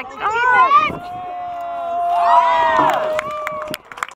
like, oh.